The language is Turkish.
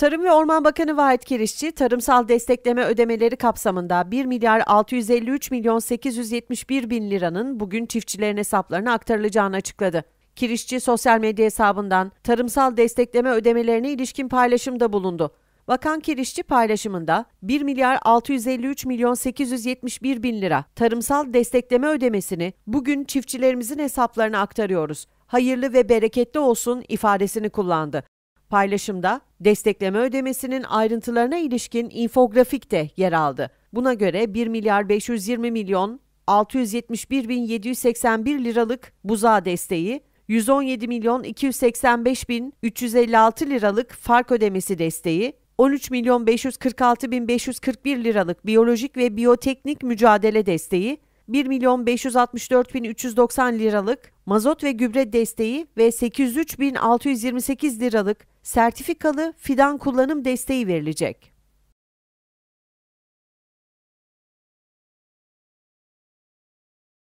Tarım ve Orman Bakanı Vahit Kirişçi, tarımsal destekleme ödemeleri kapsamında 1 milyar 653 milyon 871 bin liranın bugün çiftçilerin hesaplarına aktarılacağını açıkladı. Kirişçi sosyal medya hesabından tarımsal destekleme ödemelerine ilişkin paylaşımda bulundu. Bakan Kirişçi paylaşımında 1 milyar 653 milyon 871 bin lira tarımsal destekleme ödemesini bugün çiftçilerimizin hesaplarına aktarıyoruz. Hayırlı ve bereketli olsun ifadesini kullandı. Paylaşımda destekleme ödemesinin ayrıntılarına ilişkin infografik de yer aldı. Buna göre 1 milyar 520 milyon 671 bin 781 liralık buzağı desteği, 117 milyon 285 bin 356 liralık fark ödemesi desteği, 13 milyon 546 bin 541 liralık biyolojik ve biyoteknik mücadele desteği, 1 milyon 564 bin 390 liralık mazot ve gübre desteği ve 803 bin 628 liralık sertifikalı fidan kullanım desteği verilecek.